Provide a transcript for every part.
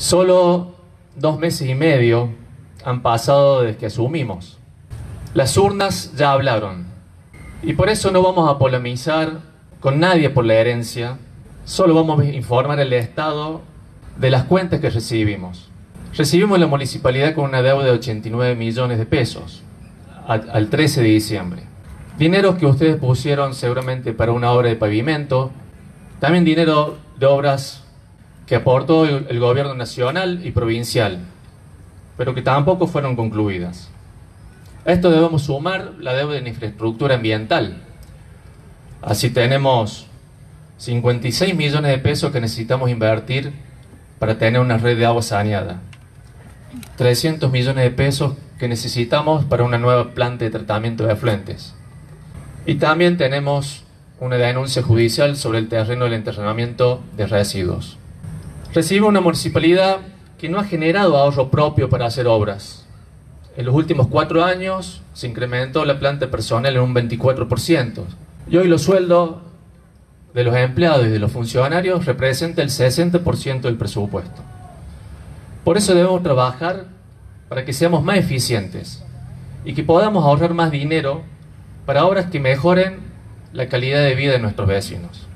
Solo dos meses y medio han pasado desde que asumimos. Las urnas ya hablaron. Y por eso no vamos a polemizar con nadie por la herencia, solo vamos a informar al Estado de las cuentas que recibimos. Recibimos la municipalidad con una deuda de 89 millones de pesos al 13 de diciembre. Dinero que ustedes pusieron seguramente para una obra de pavimento, también dinero de obras que aportó el, gobierno nacional y provincial, pero que tampoco fueron concluidas. Esto debemos sumar la deuda en infraestructura ambiental. Así tenemos 56 millones de pesos que necesitamos invertir para tener una red de agua saneada. 300 millones de pesos que necesitamos para una nueva planta de tratamiento de afluentes. Y también tenemos una denuncia judicial sobre el terreno del enterramiento de residuos. Recibe una municipalidad que no ha generado ahorro propio para hacer obras. En los últimos cuatro años se incrementó la planta personal en un 24%. Y hoy los sueldos de los empleados y de los funcionarios representan el 60% del presupuesto. Por eso debemos trabajar para que seamos más eficientes y que podamos ahorrar más dinero para obras que mejoren la calidad de vida de nuestros vecinos.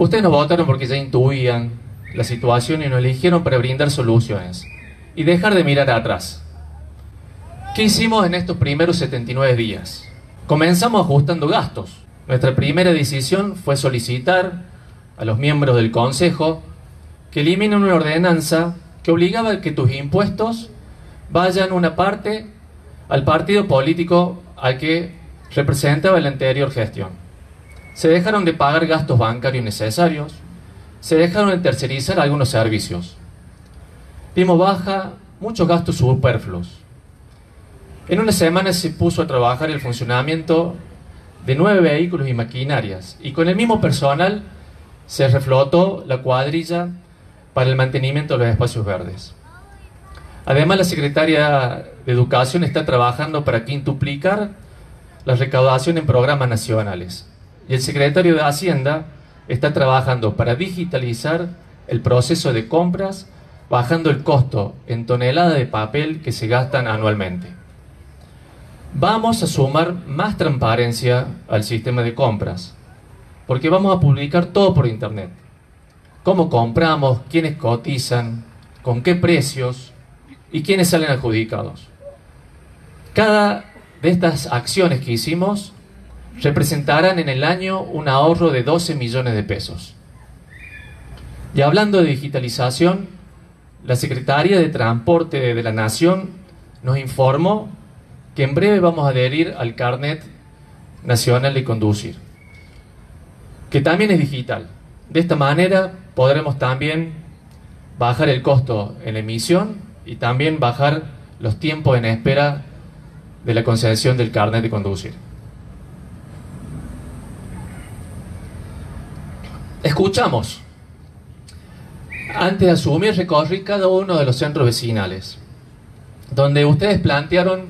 Ustedes nos votaron porque ya intuían la situación y nos eligieron para brindar soluciones y dejar de mirar atrás. ¿Qué hicimos en estos primeros 79 días? Comenzamos ajustando gastos. Nuestra primera decisión fue solicitar a los miembros del Consejo que eliminen una ordenanza que obligaba a que tus impuestos vayan una parte al partido político al que representaba la anterior gestión. Se dejaron de pagar gastos bancarios necesarios, se dejaron de tercerizar algunos servicios. Dimos baja muchos gastos superfluos. En una semana se puso a trabajar el funcionamiento de nueve vehículos y maquinarias y con el mismo personal se reflotó la cuadrilla para el mantenimiento de los espacios verdes. Además, la secretaria de Educación está trabajando para quintuplicar la recaudación en programas nacionales. Y el secretario de Hacienda está trabajando para digitalizar el proceso de compras, bajando el costo en tonelada de papel que se gastan anualmente. Vamos a sumar más transparencia al sistema de compras, porque vamos a publicar todo por Internet. Cómo compramos, quiénes cotizan, con qué precios y quiénes salen adjudicados. Cada de estas acciones que hicimos representarán en el año un ahorro de 12 millones de pesos. Y hablando de digitalización, la Secretaría de Transporte de la Nación nos informó que en breve vamos a adherir al Carnet Nacional de Conducir, que también es digital. De esta manera podremos también bajar el costo en emisión y también bajar los tiempos en espera de la concesión del carnet de conducir. Escuchamos. Antes de asumir, recorrí cada uno de los centros vecinales, donde ustedes plantearon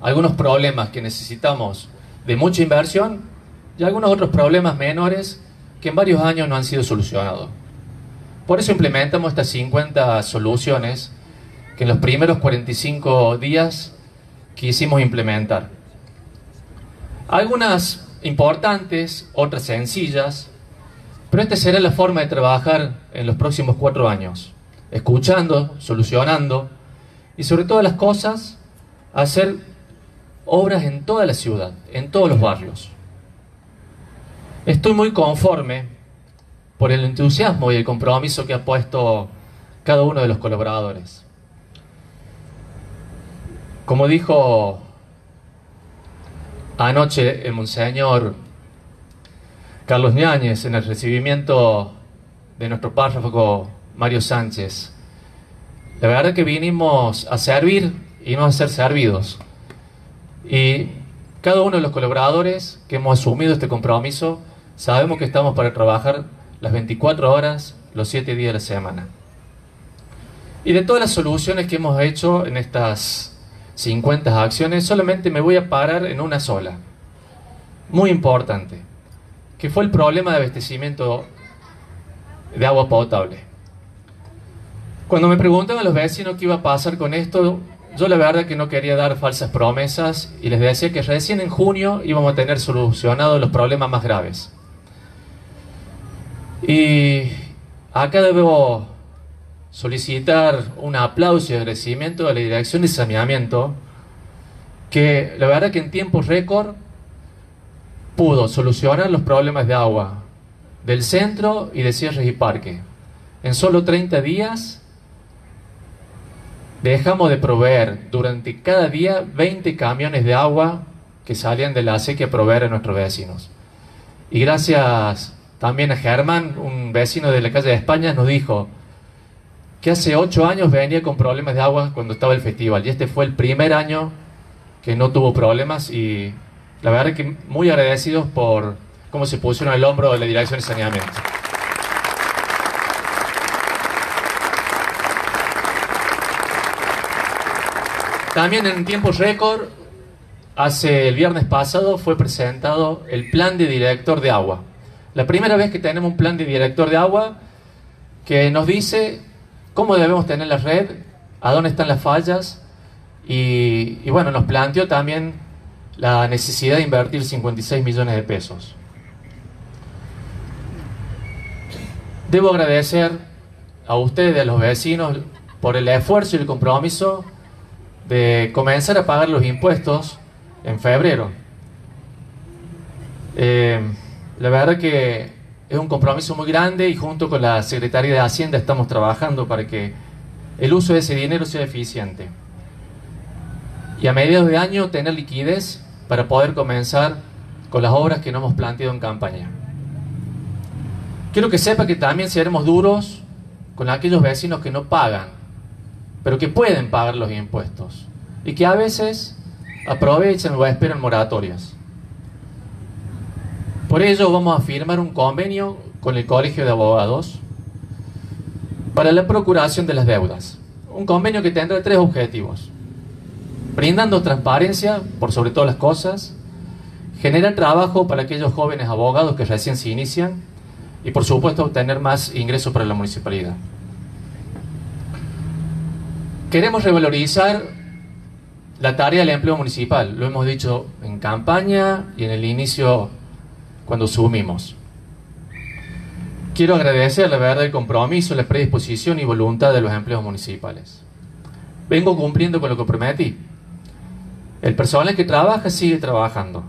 algunos problemas que necesitamos de mucha inversión y algunos otros problemas menores que en varios años no han sido solucionados. Por eso implementamos estas 50 soluciones que en los primeros 45 días quisimos implementar. Algunas importantes, otras sencillas, pero esta será la forma de trabajar en los próximos cuatro años, escuchando, solucionando y sobre todas las cosas, hacer obras en toda la ciudad, en todos los barrios. Estoy muy conforme por el entusiasmo y el compromiso que ha puesto cada uno de los colaboradores. Como dijo anoche el monseñor Carlos Ñáñez en el recibimiento de nuestro párrafo Mario Sánchez, la verdad que vinimos a servir y no a ser servidos. Y cada uno de los colaboradores que hemos asumido este compromiso, sabemos que estamos para trabajar las 24 horas, los 7 días de la semana. Y de todas las soluciones que hemos hecho en estas 50 acciones, solamente me voy a parar en una sola, muy importante, que fue el problema de abastecimiento de agua potable. Cuando me preguntan a los vecinos qué iba a pasar con esto, yo la verdad que no quería dar falsas promesas y les decía que recién en junio íbamos a tener solucionados los problemas más graves. Y acá debo solicitar un aplauso y agradecimiento a la Dirección de Saneamiento, que la verdad que en tiempo récord pudo solucionar los problemas de agua del centro y de cierres y parque. En solo 30 días dejamos de proveer durante cada día 20 camiones de agua que salían de la acequia a proveer a nuestros vecinos. Y gracias también a Germán, un vecino de la calle de España, nos dijo que hace 8 años venía con problemas de agua cuando estaba el festival. Y este fue el primer año que no tuvo problemas y la verdad que muy agradecidos por cómo se pusieron el hombro de la Dirección de Saneamiento. También en tiempos récord, hace el viernes pasado fue presentado el plan de director de agua. La primera vez que tenemos un plan de director de agua que nos dice cómo debemos tener la red, a dónde están las fallas y, y bueno, nos planteó también la necesidad de invertir 56 millones de pesos. Debo agradecer a ustedes, a los vecinos, por el esfuerzo y el compromiso de comenzar a pagar los impuestos en febrero. Eh, la verdad que es un compromiso muy grande y junto con la Secretaría de Hacienda estamos trabajando para que el uso de ese dinero sea eficiente. Y a mediados de año tener liquidez para poder comenzar con las obras que no hemos planteado en campaña. Quiero que sepa que también seremos duros con aquellos vecinos que no pagan pero que pueden pagar los impuestos y que a veces aprovechan o esperan moratorias. Por ello vamos a firmar un convenio con el Colegio de Abogados para la procuración de las deudas. Un convenio que tendrá tres objetivos. Brindando transparencia por sobre todas las cosas, generar trabajo para aquellos jóvenes abogados que recién se inician y por supuesto obtener más ingresos para la municipalidad. Queremos revalorizar la tarea del empleo municipal, lo hemos dicho en campaña y en el inicio cuando subimos. Quiero agradecer la verdad el compromiso, la predisposición y voluntad de los empleos municipales. Vengo cumpliendo con lo que prometí. El personal que trabaja sigue trabajando.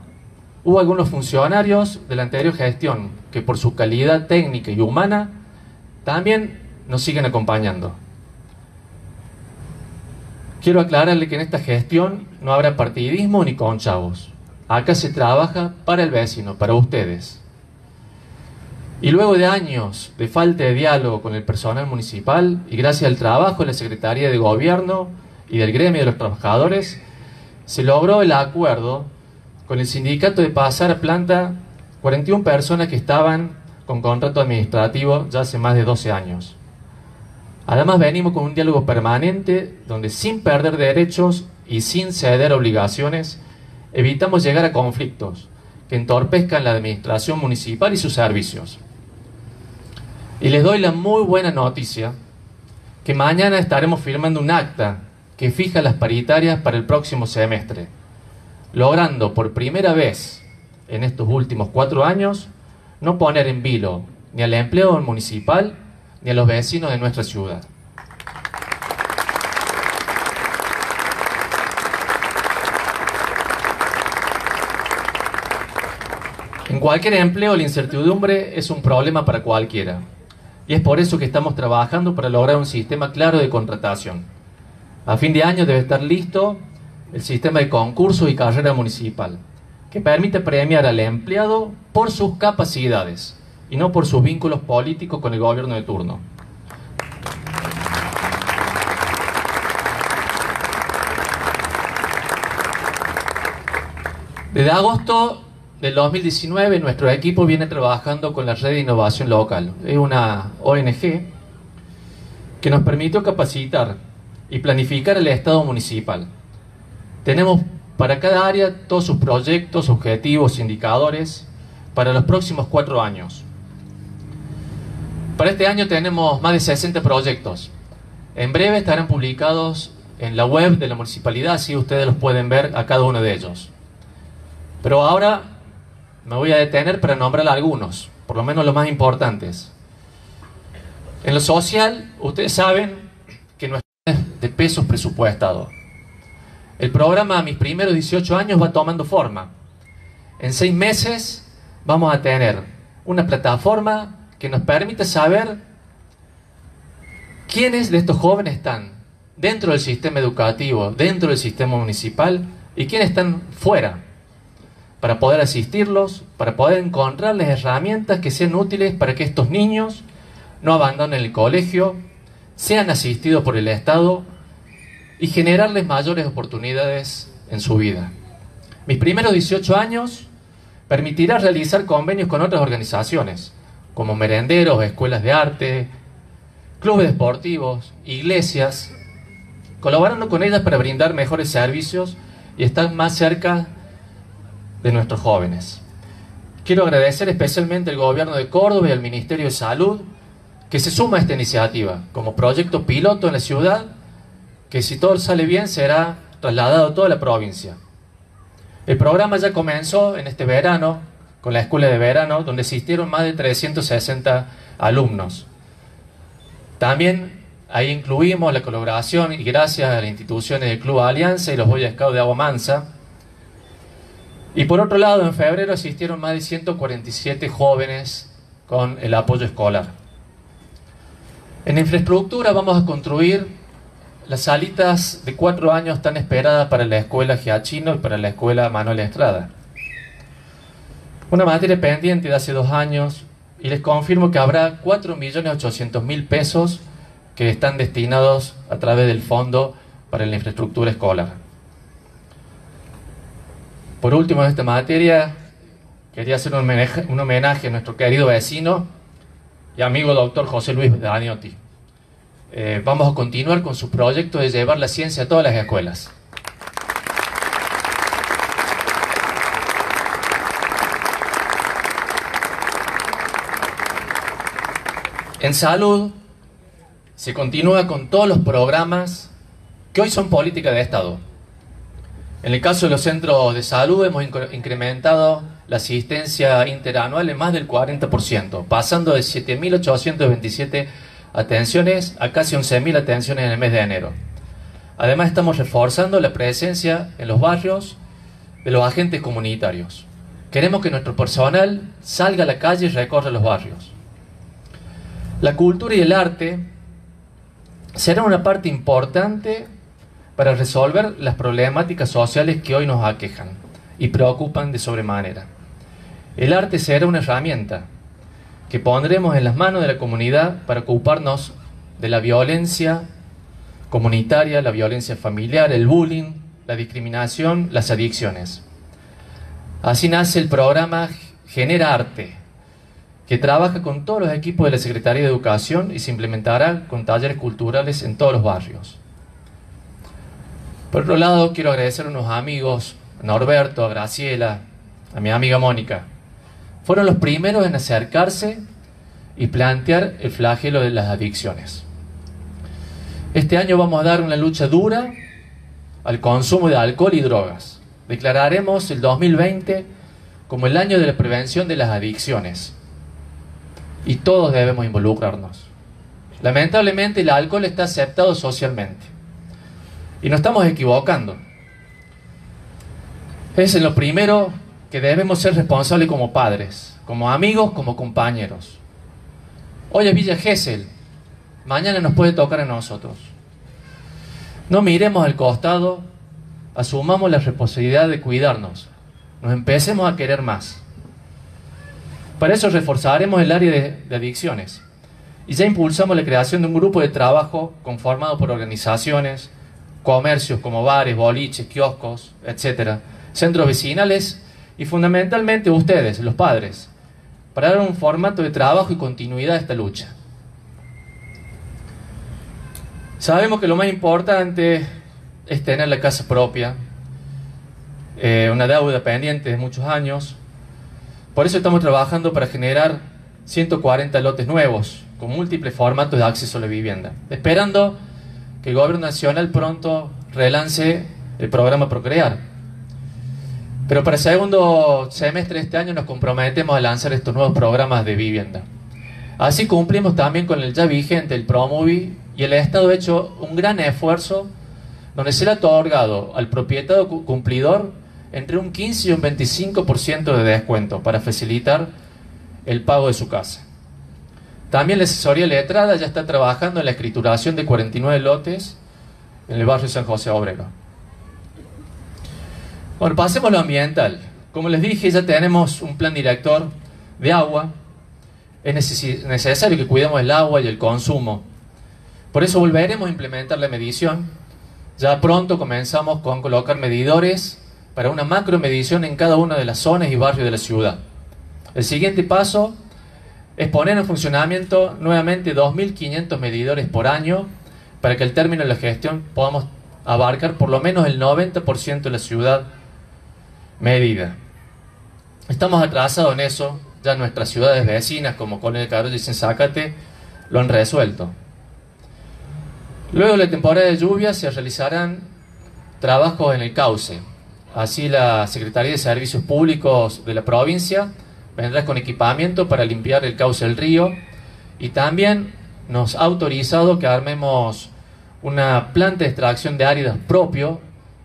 Hubo algunos funcionarios de la anterior gestión que por su calidad técnica y humana también nos siguen acompañando. Quiero aclararle que en esta gestión no habrá partidismo ni conchavos. Acá se trabaja para el vecino, para ustedes. Y luego de años de falta de diálogo con el personal municipal y gracias al trabajo de la Secretaría de Gobierno y del gremio de los trabajadores, se logró el acuerdo con el sindicato de pasar a planta 41 personas que estaban con contrato administrativo ya hace más de 12 años. Además venimos con un diálogo permanente donde sin perder derechos y sin ceder obligaciones, evitamos llegar a conflictos que entorpezcan la administración municipal y sus servicios. Y les doy la muy buena noticia que mañana estaremos firmando un acta que fija las paritarias para el próximo semestre, logrando por primera vez en estos últimos cuatro años no poner en vilo ni al empleo municipal ni a los vecinos de nuestra ciudad. En cualquier empleo la incertidumbre es un problema para cualquiera. Y es por eso que estamos trabajando para lograr un sistema claro de contratación. A fin de año debe estar listo el sistema de concurso y carrera municipal, que permite premiar al empleado por sus capacidades y no por sus vínculos políticos con el gobierno de turno. Desde agosto del 2019 nuestro equipo viene trabajando con la Red de Innovación Local. Es una ONG que nos permitió capacitar y planificar el Estado municipal. Tenemos para cada área todos sus proyectos, objetivos, indicadores para los próximos cuatro años. Para este año tenemos más de 60 proyectos En breve estarán publicados en la web de la municipalidad, así ustedes los pueden ver a cada uno de ellos. Pero ahora me voy a detener para nombrar algunos, por lo menos los más importantes. En lo social, ustedes saben que no es de pesos presupuestados. El programa a mis primeros 18 años va tomando forma. En seis meses vamos a tener una plataforma que nos permite saber quiénes de estos jóvenes están dentro del sistema educativo, dentro del sistema municipal y quiénes están fuera, para poder asistirlos, para poder encontrarles herramientas que sean útiles para que estos niños no abandonen el colegio, sean asistidos por el Estado y generarles mayores oportunidades en su vida. Mis primeros 18 años permitirá realizar convenios con otras organizaciones, como merenderos, escuelas de arte, clubes deportivos, iglesias, colaborando con ellas para brindar mejores servicios y estar más cerca de nuestros jóvenes. Quiero agradecer especialmente al gobierno de Córdoba y al Ministerio de Salud que se suma a esta iniciativa como proyecto piloto en la ciudad que si todo sale bien será trasladado a toda la provincia. El programa ya comenzó en este verano con la escuela de verano donde asistieron más de 360 alumnos. También ahí incluimos la colaboración y gracias a las instituciones del Club Alianza y los Boy Scouts de Agua Mansa. Y por otro lado, en febrero asistieron más de 147 jóvenes con el apoyo escolar. En infraestructura vamos a construir las salitas de cuatro años tan esperadas para la escuela Giachino y para la escuela Manuel Estrada. Una materia pendiente de hace dos años y les confirmo que habrá 4.800.000 pesos que están destinados a través del Fondo para la Infraestructura Escolar. Por último, en esta materia, quería hacer un homenaje, un homenaje a nuestro querido vecino y amigo doctor José Luis Daniotti. Eh, vamos a continuar con su proyecto de llevar la ciencia a todas las escuelas. En salud se continúa con todos los programas que hoy son políticas de Estado. En el caso de los centros de salud hemos incrementado la asistencia interanual en más del 40%, pasando de 7.827 atenciones a casi 11.000 atenciones en el mes de enero. Además estamos reforzando la presencia en los barrios de los agentes comunitarios. Queremos que nuestro personal salga a la calle y recorra los barrios. La cultura y el arte serán una parte importante para resolver las problemáticas sociales que hoy nos aquejan y preocupan de sobremanera. El arte será una herramienta que pondremos en las manos de la comunidad para ocuparnos de la violencia comunitaria, la violencia familiar, el bullying, la discriminación, las adicciones. Así nace el programa Genera Arte, que trabaja con todos los equipos de la Secretaría de Educación y se implementará con talleres culturales en todos los barrios. Por otro lado, quiero agradecer a unos amigos, a Norberto, a Graciela, a mi amiga Mónica, fueron los primeros en acercarse y plantear el flagelo de las adicciones. Este año vamos a dar una lucha dura al consumo de alcohol y drogas. Declararemos el 2020 como el año de la prevención de las adicciones. Y todos debemos involucrarnos. Lamentablemente el alcohol está aceptado socialmente. Y nos estamos equivocando. Es en lo primero que debemos ser responsables como padres, como amigos, como compañeros. Hoy es Villa Gesell, mañana nos puede tocar a nosotros. No miremos al costado, asumamos la responsabilidad de cuidarnos, nos empecemos a querer más. Para eso reforzaremos el área de, de adicciones y ya impulsamos la creación de un grupo de trabajo conformado por organizaciones, comercios como bares, boliches, kioscos, etc., centros vecinales y fundamentalmente ustedes, los padres, para dar un formato de trabajo y continuidad a esta lucha. Sabemos que lo más importante es tener la casa propia, eh, una deuda pendiente de muchos años. Por eso estamos trabajando para generar 140 lotes nuevos, con múltiples formatos de acceso a la vivienda, esperando que el gobierno nacional pronto relance el programa Procrear. Pero para el segundo semestre de este año nos comprometemos a lanzar estos nuevos programas de vivienda. Así cumplimos también con el ya vigente, el Promovi, y el Estado ha hecho un gran esfuerzo donde se le ha otorgado al propietario cumplidor entre un 15 y un 25% de descuento para facilitar el pago de su casa. También la asesoría letrada ya está trabajando en la escrituración de 49 lotes en el barrio San José Obrero. Bueno, pasemos a lo ambiental. Como les dije, ya tenemos un plan director de agua. Es necesario que cuidemos el agua y el consumo. Por eso volveremos a implementar la medición. Ya pronto comenzamos con colocar medidores para una macro medición en cada una de las zonas y barrios de la ciudad. El siguiente paso es poner en funcionamiento nuevamente 2.500 medidores por año para que al término de la gestión podamos abarcar por lo menos el 90% de la ciudad medida. Estamos atrasados en eso, ya nuestras ciudades vecinas como Colón de y Sensacate lo han resuelto. Luego de la temporada de lluvia se realizarán trabajos en el cauce. Así la Secretaría de Servicios Públicos de la provincia vendrá con equipamiento para limpiar el cauce del río y también nos ha autorizado que armemos una planta de extracción de áridos propio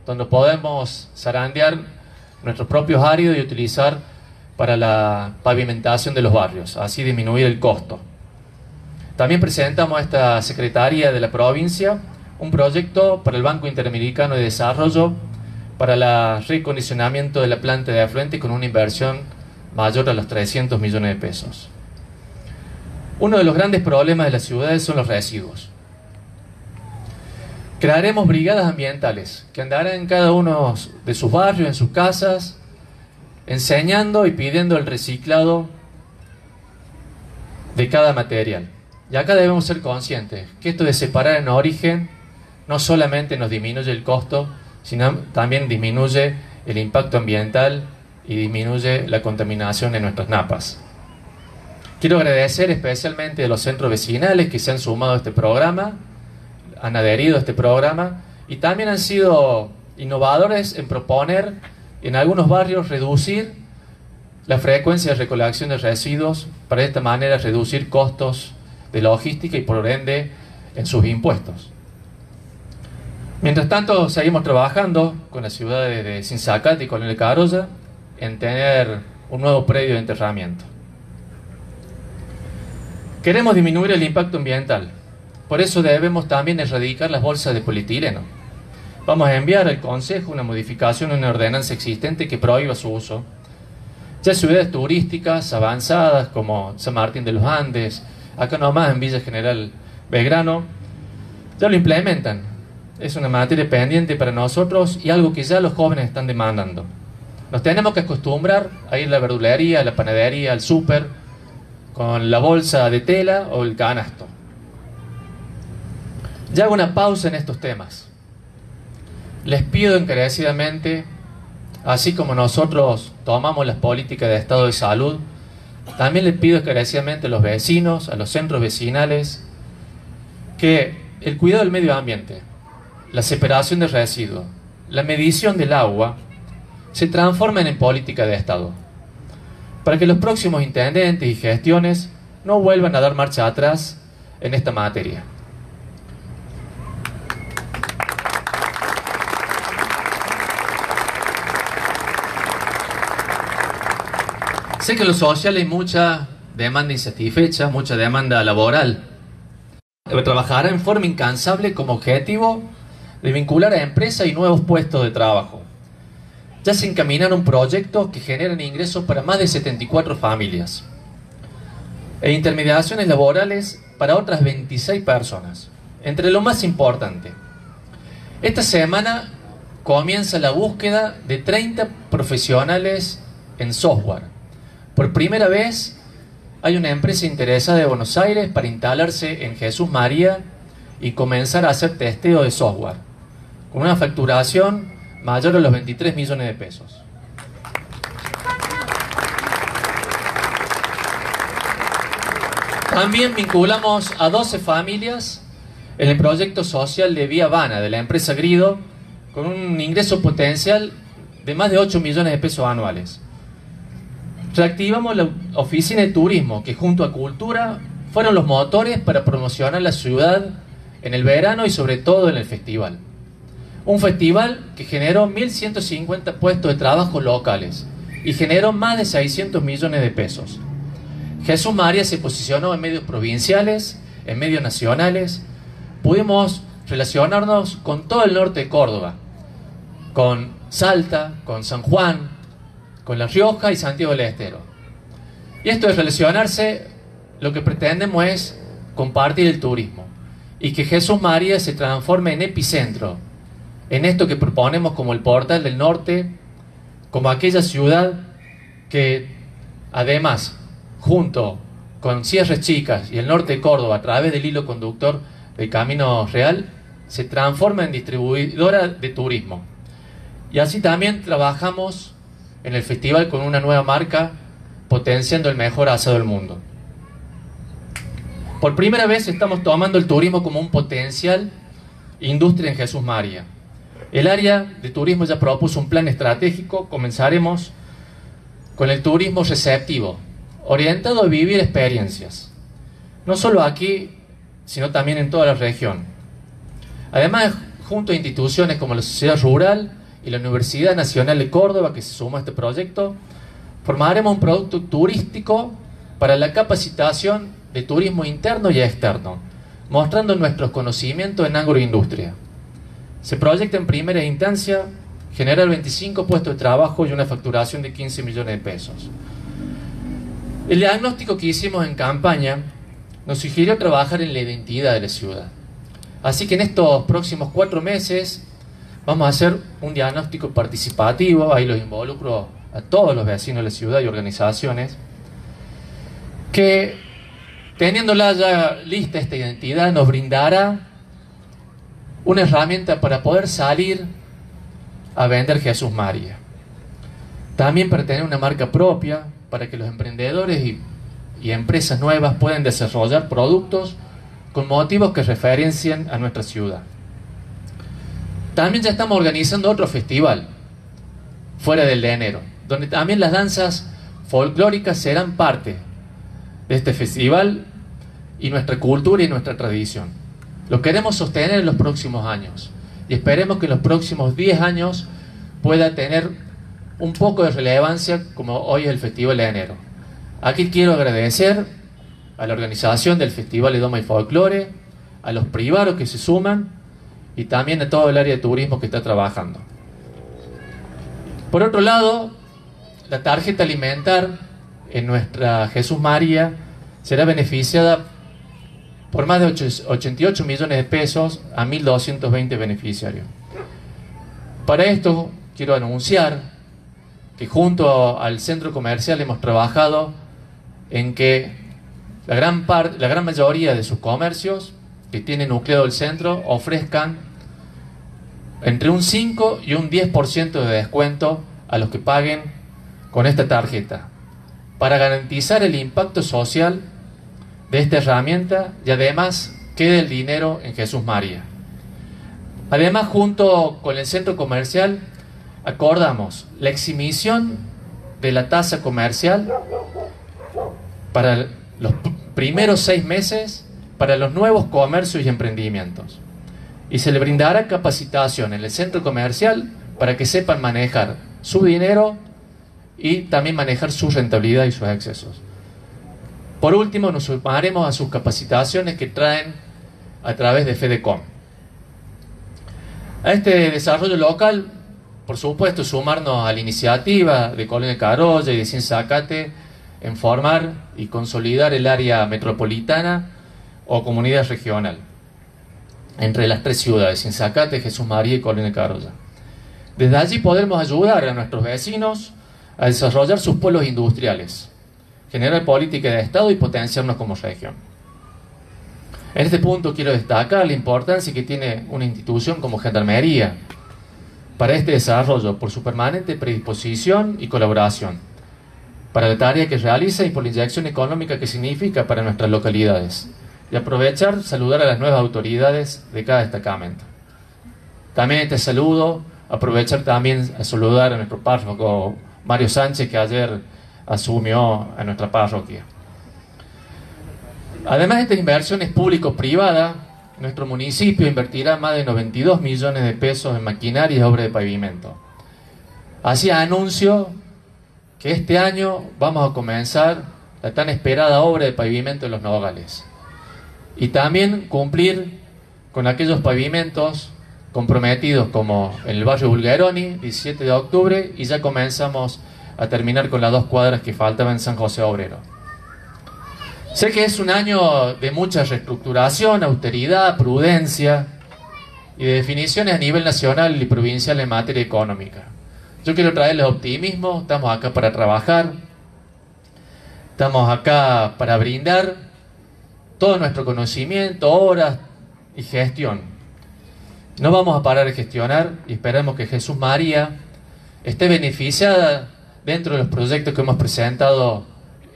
donde podemos zarandear nuestros propios áridos y utilizar para la pavimentación de los barrios, así disminuir el costo. También presentamos a esta Secretaría de la provincia un proyecto para el Banco Interamericano de Desarrollo para el recondicionamiento de la planta de afluente con una inversión mayor a los 300 millones de pesos. Uno de los grandes problemas de las ciudades son los residuos. Crearemos brigadas ambientales que andarán en cada uno de sus barrios, en sus casas, enseñando y pidiendo el reciclado de cada material. Y acá debemos ser conscientes que esto de separar en origen no solamente nos disminuye el costo, sino también disminuye el impacto ambiental y disminuye la contaminación en nuestras napas. Quiero agradecer especialmente a los centros vecinales que se han sumado a este programa, han adherido a este programa y también han sido innovadores en proponer en algunos barrios reducir la frecuencia de recolección de residuos para de esta manera reducir costos de logística y por ende en sus impuestos. Mientras tanto, seguimos trabajando con la ciudad de Sinzacate y con el Carolla en tener un nuevo predio de enterramiento. Queremos disminuir el impacto ambiental, por eso debemos también erradicar las bolsas de polietileno. Vamos a enviar al Consejo una modificación una ordenanza existente que prohíba su uso. Ya ciudades turísticas avanzadas como San Martín de los Andes, acá nomás en Villa General Belgrano, ya lo implementan. Es una materia pendiente para nosotros y algo que ya los jóvenes están demandando. Nos tenemos que acostumbrar a ir a la verdulería, a la panadería, al súper, con la bolsa de tela o el canasto. Ya hago una pausa en estos temas. Les pido encarecidamente, así como nosotros tomamos las políticas de estado de salud, también les pido encarecidamente a los vecinos, a los centros vecinales, que el cuidado del medio ambiente, la separación de residuos, la medición del agua, se transformen en política de Estado, para que los próximos intendentes y gestiones no vuelvan a dar marcha atrás en esta materia. Sé que en lo social hay mucha demanda insatisfecha, mucha demanda laboral. Trabajará en forma incansable como objetivo de vincular a empresas y nuevos puestos de trabajo ya se encaminaron proyectos que generan ingresos para más de 74 familias e intermediaciones laborales para otras 26 personas. Entre lo más importante, esta semana comienza la búsqueda de 30 profesionales en software. Por primera vez hay una empresa interesada de Buenos Aires para instalarse en Jesús María y comenzar a hacer testeo de software, con una facturación mayor a los 23 millones de pesos. También vinculamos a 12 familias en el proyecto social de Vía Habana de la empresa Grido, con un ingreso potencial de más de 8 millones de pesos anuales. Reactivamos la oficina de turismo, que junto a Cultura fueron los motores para promocionar la ciudad en el verano y sobre todo en el festival. Un festival que generó 1.150 puestos de trabajo locales y generó más de 600 millones de pesos. Jesús María se posicionó en medios provinciales, en medios nacionales. Pudimos relacionarnos con todo el norte de Córdoba, con Salta, con San Juan, con La Rioja y Santiago del Estero. Y esto es relacionarse, lo que pretendemos es compartir el turismo y que Jesús María se transforme en epicentro, en esto que proponemos como el portal del norte, como aquella ciudad que además, junto con Sierras Chicas y el norte de Córdoba, a través del hilo conductor del Camino Real, se transforma en distribuidora de turismo. Y así también trabajamos en el festival con una nueva marca potenciando el mejor asado del mundo. Por primera vez estamos tomando el turismo como un potencial industria en Jesús María. El área de turismo ya propuso un plan estratégico. Comenzaremos con el turismo receptivo, orientado a vivir experiencias. No solo aquí, sino también en toda la región. Además, junto a instituciones como la Sociedad Rural y la Universidad Nacional de Córdoba, que se suma a este proyecto, formaremos un producto turístico para la capacitación de turismo interno y externo, mostrando nuestros conocimientos en agroindustria. Se proyecta en primera instancia generar 25 puestos de trabajo y una facturación de 15 millones de pesos. El diagnóstico que hicimos en campaña nos sugirió trabajar en la identidad de la ciudad. Así que en estos próximos cuatro meses vamos a hacer un diagnóstico participativo, ahí los involucro a todos los vecinos de la ciudad y organizaciones, que teniéndola ya lista esta identidad nos brindará una herramienta para poder salir a vender Jesús María. También para tener una marca propia, para que los emprendedores y, empresas nuevas puedan desarrollar productos con motivos que referencien a nuestra ciudad. También ya estamos organizando otro festival, fuera del de enero, donde también las danzas folclóricas serán parte de este festival y nuestra cultura y nuestra tradición. Lo queremos sostener en los próximos años y esperemos que en los próximos 10 años pueda tener un poco de relevancia como hoy es el Festival de Enero. Aquí quiero agradecer a la organización del Festival de Doma y Folclore, a los privados que se suman y también a todo el área de turismo que está trabajando. Por otro lado, la tarjeta alimentar en nuestra Jesús María será beneficiada por más de 88 millones de pesos a 1.220 beneficiarios. Para esto quiero anunciar que junto al centro comercial hemos trabajado en que la gran, parte, la gran mayoría de sus comercios que tienen nucleado el centro ofrezcan entre un 5 y un 10% de descuento a los que paguen con esta tarjeta para garantizar el impacto social de esta herramienta y además quede el dinero en Jesús María. Además, junto con el centro comercial, acordamos la exhibición de la tasa comercial para los primeros seis meses para los nuevos comercios y emprendimientos. Y se le brindará capacitación en el centro comercial para que sepan manejar su dinero y también manejar su rentabilidad y sus excesos. Por último, nos sumaremos a sus capacitaciones que traen a través de FEDECOM. A este desarrollo local, por supuesto, sumarnos a la iniciativa de Colonia Carolla y de Zacate en formar y consolidar el área metropolitana o comunidad regional entre las tres ciudades, Zacate, Jesús María y Colonia Carolla. Desde allí podremos ayudar a nuestros vecinos a desarrollar sus pueblos industriales, generar política de Estado y potenciarnos como región. En este punto quiero destacar la importancia que tiene una institución como Gendarmería para este desarrollo, por su permanente predisposición y colaboración, para la tarea que realiza y por la inyección económica que significa para nuestras localidades, y aprovechar saludar a las nuevas autoridades de cada destacamento. También este saludo, aprovechar también a saludar a nuestro párroco Mario Sánchez, que ayer asumió a nuestra parroquia. Además de estas inversiones público-privadas, nuestro municipio invertirá más de 92 millones de pesos en maquinaria y obra de pavimento. Así anuncio que este año vamos a comenzar la tan esperada obra de pavimento en los Nogales. Y también cumplir con aquellos pavimentos comprometidos como el barrio Bulgaroni, 17 de octubre, y ya comenzamos a terminar con las dos cuadras que faltaban en San José Obrero. Sé que es un año de mucha reestructuración, austeridad, prudencia y de definiciones a nivel nacional y provincial en materia económica. Yo quiero traerles optimismo, estamos acá para trabajar, estamos acá para brindar todo nuestro conocimiento, horas y gestión. No vamos a parar de gestionar y esperamos que Jesús María esté beneficiada dentro de los proyectos que hemos presentado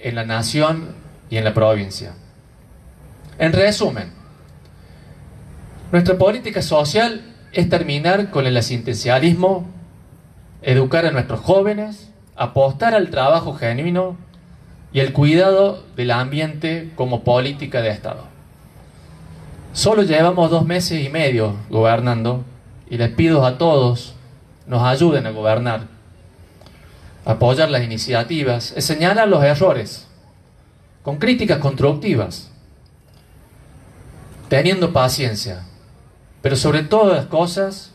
en la nación y en la provincia. En resumen, nuestra política social es terminar con el asistencialismo, educar a nuestros jóvenes, apostar al trabajo genuino y el cuidado del ambiente como política de Estado. Solo llevamos dos meses y medio gobernando y les pido a todos nos ayuden a gobernar, apoyar las iniciativas, señalar los errores con críticas constructivas, teniendo paciencia, pero sobre todas las cosas,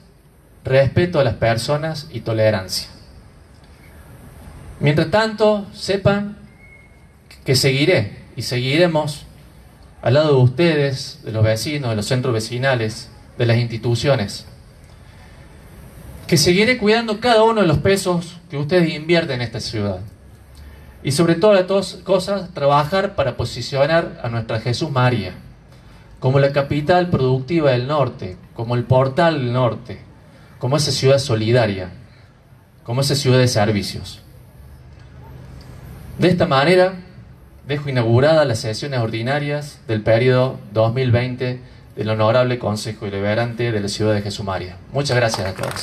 respeto a las personas y tolerancia. Mientras tanto, sepan que seguiré y seguiremos al lado de ustedes, de los vecinos, de los centros vecinales, de las instituciones. Que seguiré cuidando cada uno de los pesos que ustedes invierten en esta ciudad. Y sobre todas las cosas, trabajar para posicionar a nuestra Jesús María como la capital productiva del norte, como el portal del norte, como esa ciudad solidaria, como esa ciudad de servicios. De esta manera, dejo inauguradas las sesiones ordinarias del periodo 2020 del Honorable Consejo Deliberante de la Ciudad de Jesús María. Muchas gracias a todos.